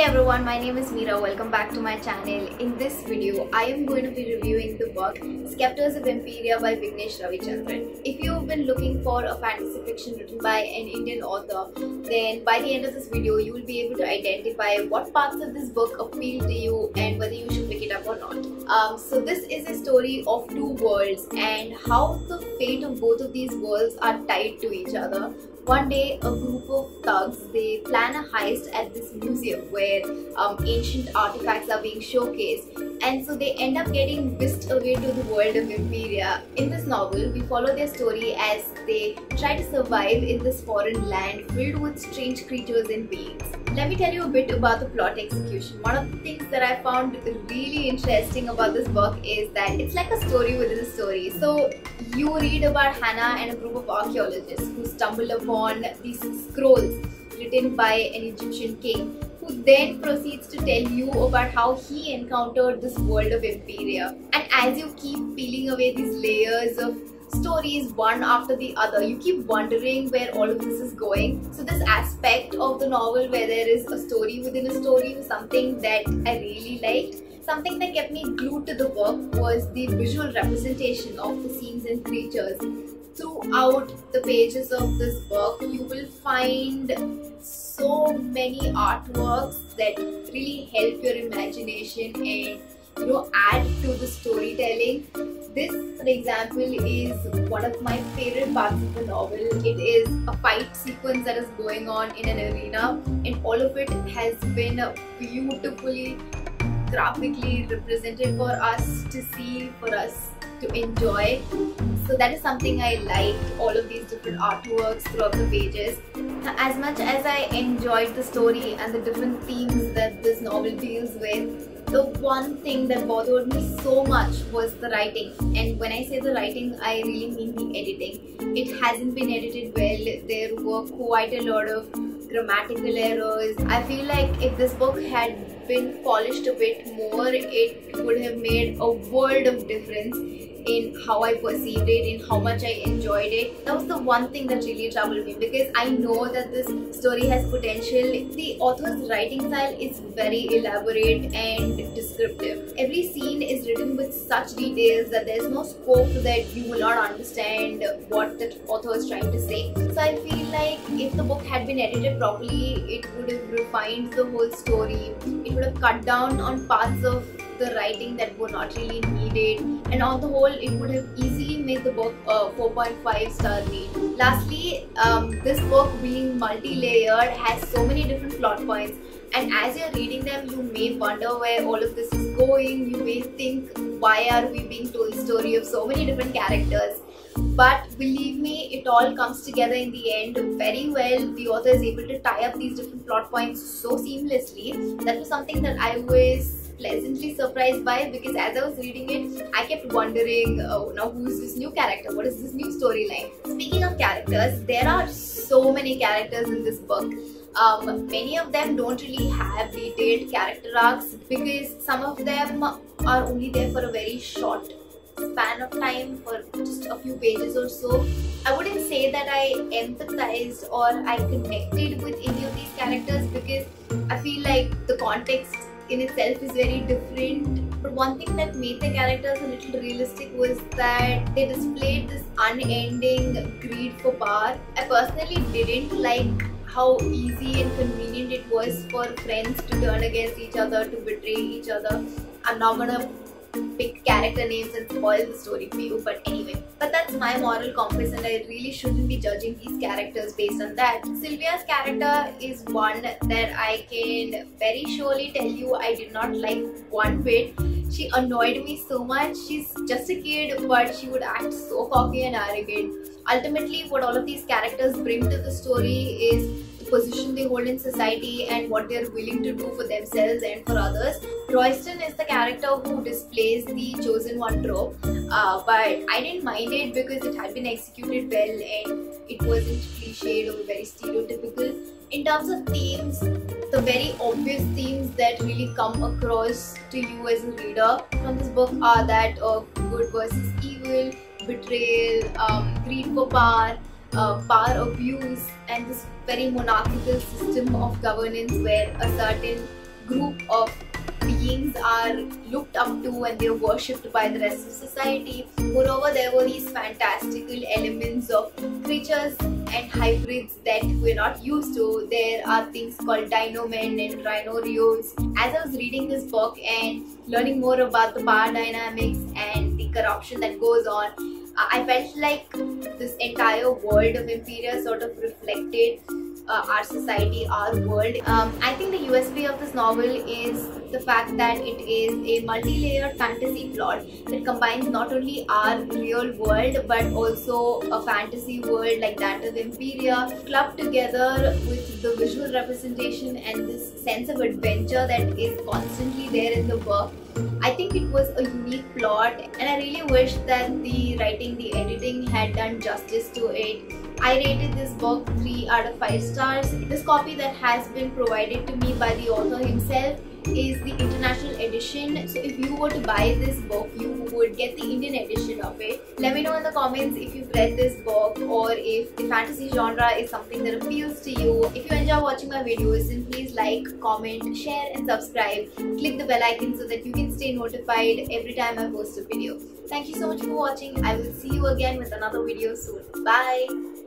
Hey everyone, my name is Meera. Welcome back to my channel. In this video, I am going to be reviewing the book Scepters of Empyrea by Vignesh Ravichandran. If you've been looking for a fantasy fiction written by an Indian author, then by the end of this video, you will be able to identify what parts of this book appeal to you and whether you should pick it up or not. Um, so this is a story of two worlds and how the fate of both of these worlds are tied to each other one day a group of thugs they plan a heist at this museum where um, ancient artifacts are being showcased and so they end up getting whisked away to the world of Empyrea. In this novel, we follow their story as they try to survive in this foreign land filled with strange creatures and beings. Let me tell you a bit about the plot execution. One of the things that I found really interesting about this book is that it's like a story within a story. So you read about Hannah and a group of archaeologists who stumble upon these scrolls written by an Egyptian king who then proceeds to tell you about how he encountered this world of Empyrea. And as you keep peeling away these layers of stories one after the other, you keep wondering where all of this is going. So this aspect of the novel where there is a story within a story was something that I really liked. Something that kept me glued to the book was the visual representation of the scenes and creatures. Throughout the pages of this book, you will find so many artworks that really help your imagination and you know add to the storytelling. This for example is one of my favorite parts of the novel. It is a fight sequence that is going on in an arena and all of it has been beautifully graphically represented for us to see for us to enjoy. So that is something I liked all of these different artworks throughout the pages. As much as I enjoyed the story and the different themes that this novel deals with the one thing that bothered me so much was the writing. And when I say the writing I really mean the editing. It hasn't been edited well. There were quite a lot of grammatical errors. I feel like if this book had been polished a bit more it would have made a world of difference in how I perceived it, in how much I enjoyed it. That was the one thing that really troubled me because I know that this story has potential. The author's writing style is very elaborate and descriptive. Every scene is written with such details that there's no scope that you will not understand what the author is trying to say. So I feel like if the book had been edited properly, it would have refined the whole story. It would have cut down on parts of the writing that were not really needed. And on the whole it would have easily made the book a 4.5 star read. Lastly, um, this book being multi-layered has so many different plot points. And as you're reading them you may wonder where all of this is going, you may think why are we being told the story of so many different characters? But believe me it all comes together in the end very well. The author is able to tie up these different plot points so seamlessly. That was something that I was pleasantly surprised by because as I was reading it, I kept wondering, oh, now who's this new character? What is this new storyline? Speaking of characters, there are so many characters in this book. Um, many of them don't really have detailed character arcs because some of them are only there for a very short span of time for just a few pages or so. I wouldn't say that I empathized or I connected with any of these characters because I feel like the context in itself is very different. But one thing that made the characters a little realistic was that they displayed this unending greed for power. I personally didn't like how easy and convenient it was for friends to turn against each other, to betray each other. I'm not gonna pick character names and spoil the story for you but anyway. But that's my moral compass and I really shouldn't be judging these characters based on that. Sylvia's character is one that I can very surely tell you I did not like one bit. She annoyed me so much. She's just a kid but she would act so cocky and arrogant. Ultimately what all of these characters bring to the story is position they hold in society and what they're willing to do for themselves and for others. Royston is the character who displays the chosen one trope, uh, but I didn't mind it because it had been executed well and it wasn't cliched or very stereotypical. In terms of themes, the very obvious themes that really come across to you as a reader from this book are that of good versus evil, betrayal, um, greed for power, uh, power abuse and this very monarchical system of governance where a certain group of beings are looked up to and they're worshipped by the rest of society. Moreover, there were these fantastical elements of creatures and hybrids that we're not used to. There are things called Dinomen and Rhinorios. As I was reading this book and learning more about the power dynamics and the corruption that goes on, I felt like this entire world of Empyrea sort of reflected uh, our society, our world. Um, I think the USP of this novel is the fact that it is a multi-layered fantasy plot that combines not only our real world but also a fantasy world like that of Empyrea clubbed together with the visual representation and this sense of adventure that is constantly there in the book. I think it was a unique plot and I really wish that the writing, the editing had done justice to it I rated this book 3 out of 5 stars. This copy that has been provided to me by the author himself is the international edition. So if you were to buy this book, you would get the Indian edition of it. Let me know in the comments if you've read this book or if the fantasy genre is something that appeals to you. If you enjoy watching my videos, then please like, comment, share and subscribe. Click the bell icon so that you can stay notified every time I post a video. Thank you so much for watching. I will see you again with another video soon. Bye.